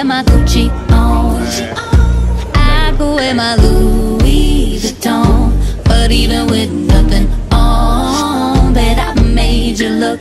could my Gucci on. I could wear my Louis Vuitton But even with nothing on Bet I made you look